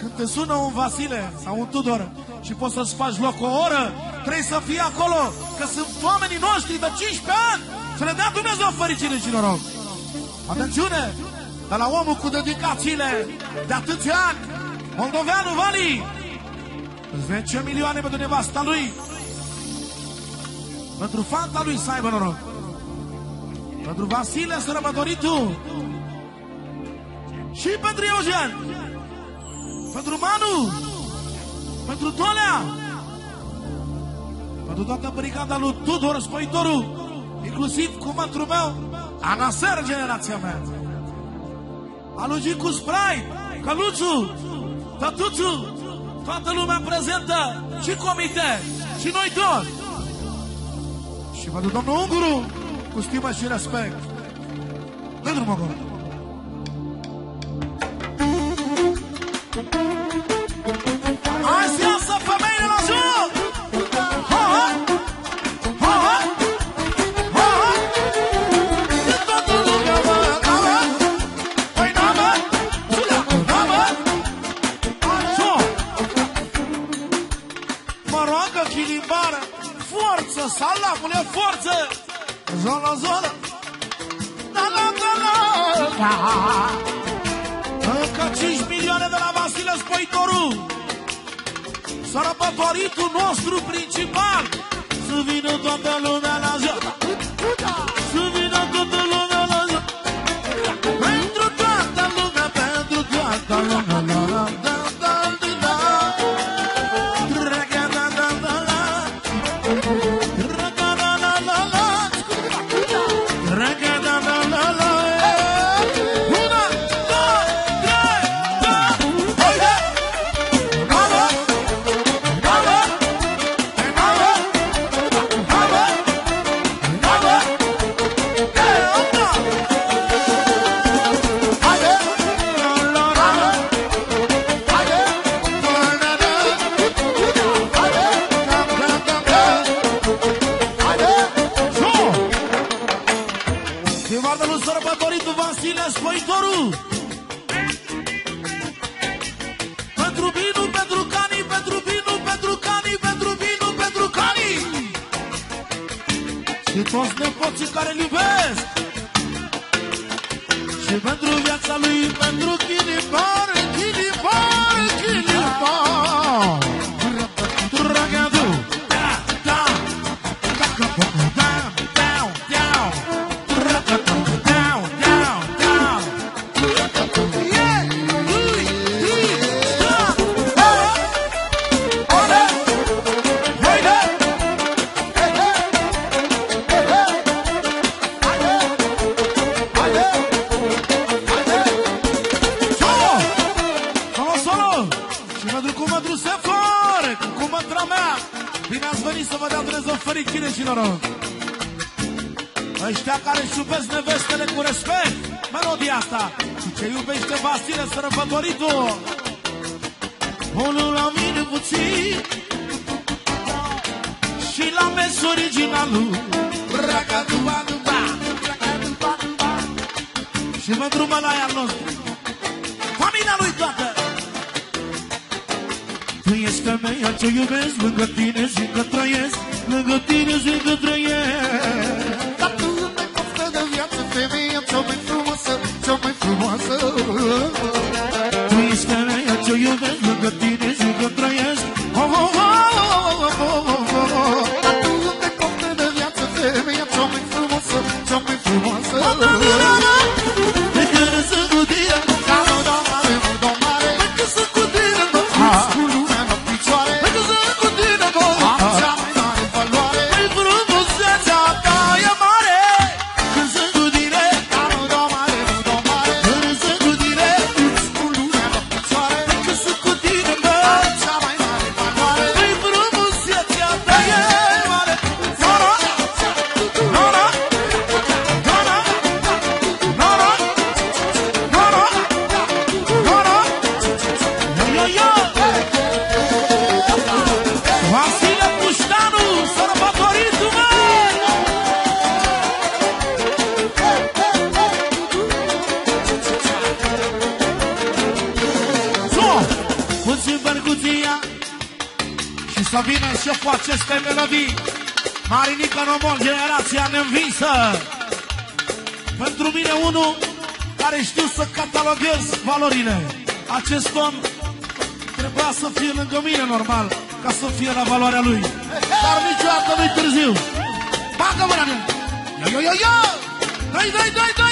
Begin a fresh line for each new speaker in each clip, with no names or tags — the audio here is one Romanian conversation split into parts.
Când te sună un Vasile sau un Tudor și poți să-ți faci loc o oră, trebuie să fii acolo, că sunt oamenii noștri de 15 ani. Să le dea Dumnezeu fericire și noroc. Atențiune! De la omul cu dedicațiile de atâția ani, Moldoveanu Vali, 10 milioane pentru nevasta lui, pentru fanta lui să aibă noroc. Pentru Vasile Sărbătoritu și pentru Eugen, pentru Manu, pentru Tolea, pentru toată brigada lui Tudor Spoitoru, inclusiv cu mătru meu, Anaser, generația mea. A lui Gicu Sprite, Căluțu, Tătuțu, toată lumea prezentă, și comite, și noi toți. Și pentru domnul Unguru, cu stimă și respect. Dă drumul acolo. Toată lumea, mă, da, mă! Păi da, mă! Sulea, da, mă! Așa! Mă roagă chilimbară, forță, salamule, forță! Zonă, zonă! Da, da, da, da! Încă 5 milioane de la Vasile Spoitoru! Sărbătoritul nostru principal Să vină toată lumea la joc Și toți nepoții care îl iubesc. Și pentru viața lui, pentru chilibar, chilibar, chilibar noroc. Ăștia care își iubesc nevestele cu respect Melodia asta. Și ce iubește Vasile sărbătoritul. Unul la mine puțin Și la mes originalul. Ragadubaduba Ragadubaduba Și pentru mălaia al nostru. Familia lui toată. Tu ești femeia ce iubesc Lângă tine și încă trăiesc Lângă tine și încă trăiesc
Dar tu ne costă de viață Femeia cea mai frumoasă Cea mai frumoasă.
Tu ești femeia ce iubesc Lângă tine și încă trăiesc și să vină șeful acestei melodii, Marinica Nomol, generația neînvinsă. Pentru mine unul care știu să cataloghez valorile. Acest om trebuia să fie lângă mine normal, ca să fie la valoarea lui. Dar niciodată nu-i târziu. Bagă mâna în el. Yo, yo, yo, yo! Dai, dai, dai, dai,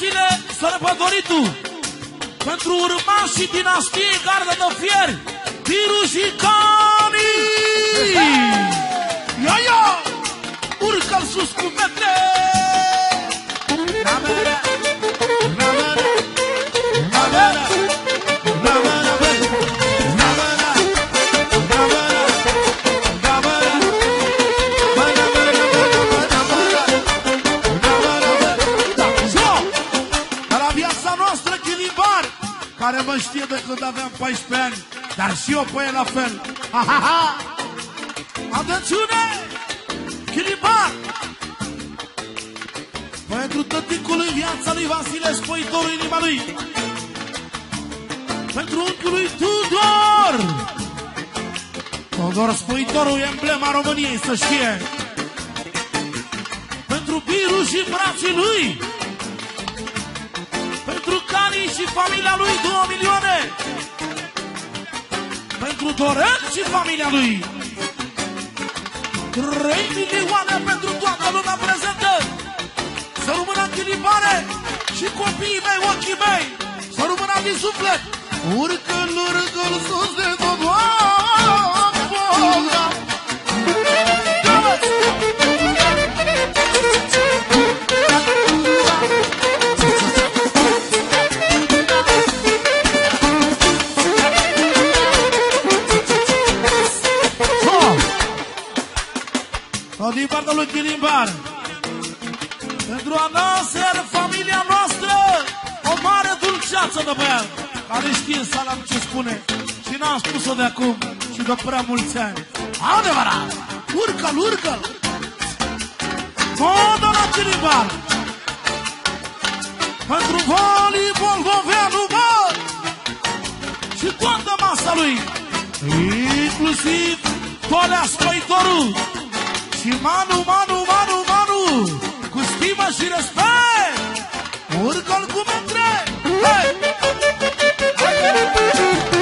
spune Vasile Sărăpătoritu Pentru urmașii dinastiei Gardă de Fier Piru și Cani Ia, ia! Urcă-l sus cu metre! Namere, namere, namere, namere, mă știe de când aveam 14 ani, dar și eu pe el la fel. Ha, ha, ha! Atențiune! Chilibar! Pentru tăticul în viața lui Vasile Spoitorul inima lui. Pentru unchiul lui Tudor! Tudor Spoitorul e emblema României, să știe. Pentru Biru și frații lui. Pentru Cani și familia lui 2 milioane. Pentru Dorel și familia lui. 3 milioane pentru toată lumea prezentă. Să rămână în chilibare și copiii mei, ochii mei. Să rămână din suflet. Urcă-l, urcă-l sus de tot. Partea lui Chilimbar. Pentru a Nasser, familia noastră, o mare dulceață de băiat, care știe salam ce spune și n-am spus-o de acum și de prea mulți ani. Adevărat! Urcă-l, urcă-l! Modă la Chilimbar! Pentru volleyball Goveanu, bă! Și toată masa lui, inclusiv Tolea Spăitorul, și Manu, Manu, Manu, Manu Cu stimă și respect Urcă-l cu mândre hey! O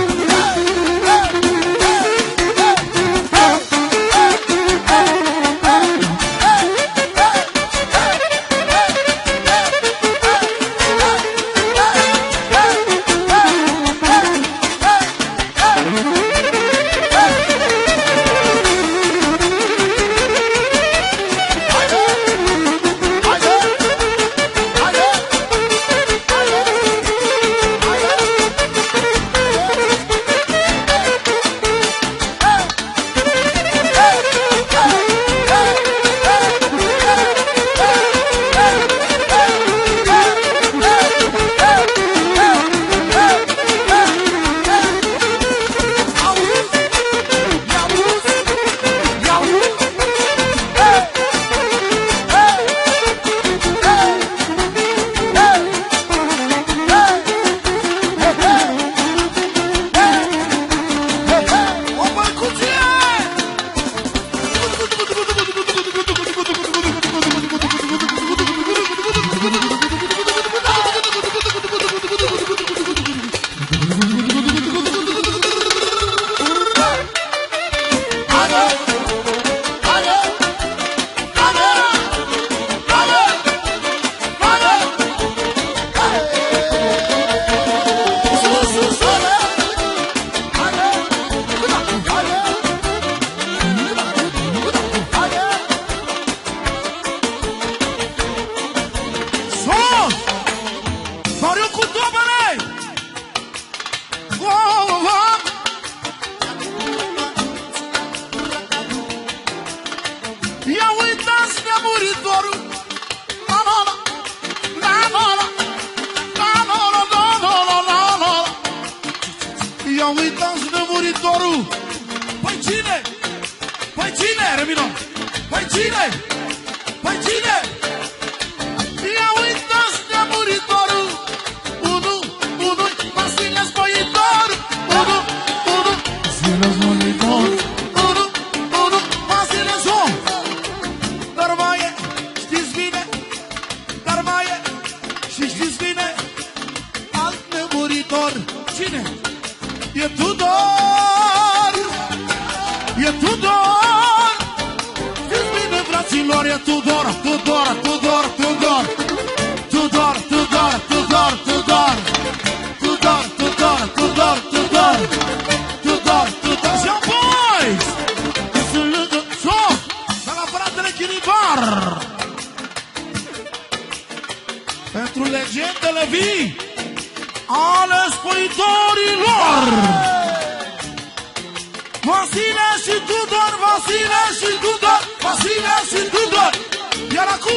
Chile.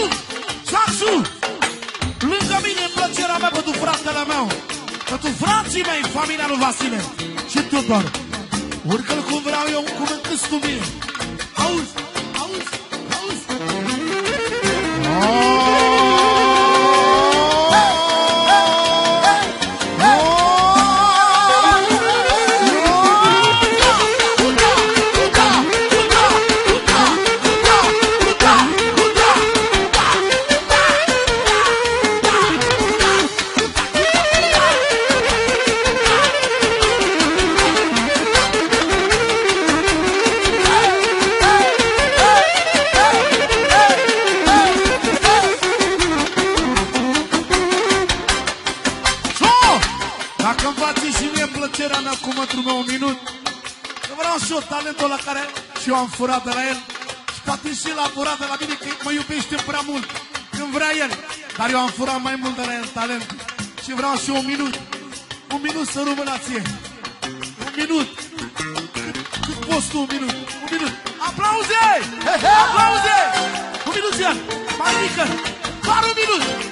Iar acum, saxul, lângă mine în plăcerea mea pentru fratele meu, pentru frații mei, familia lui Vasile și Tudor. Urcă-l cum vreau eu, cum încâs tu mie. Auzi, auzi, auzi. So! Dacă îmi face și mie plăcerea mea cu mătrul meu un minut, că vreau și eu talentul la care și eu am furat de la el și poate și el a furat de la mine că mă iubește prea mult când vrea el. Dar eu am furat mai mult de la el talent și vreau și eu un minut. Un minut să rămână ție. Un minut. Cât, cât poți tu un minut? Un minut. Aplauze! Aplauze! Un minut, Ian. Mai mică. Doar un minut.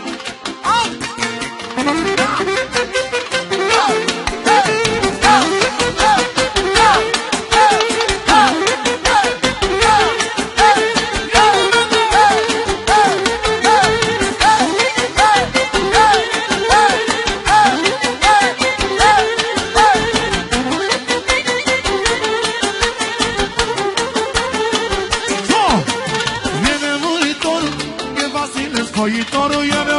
Vasile Scoitorul,